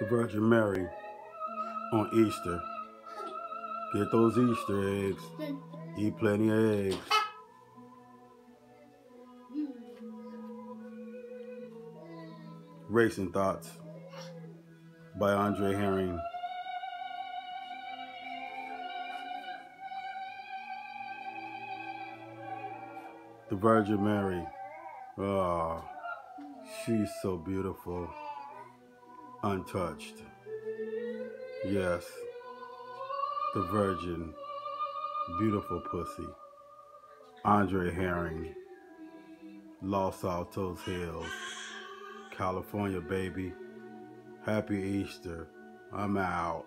the Virgin Mary on Easter. Get those Easter eggs. Eat plenty of eggs. Racing Thoughts by Andre Herring. The Virgin Mary. Oh, she's so beautiful. Untouched. Yes. The Virgin. Beautiful pussy. Andre Herring. Los Altos Hills. California, baby. Happy Easter. I'm out.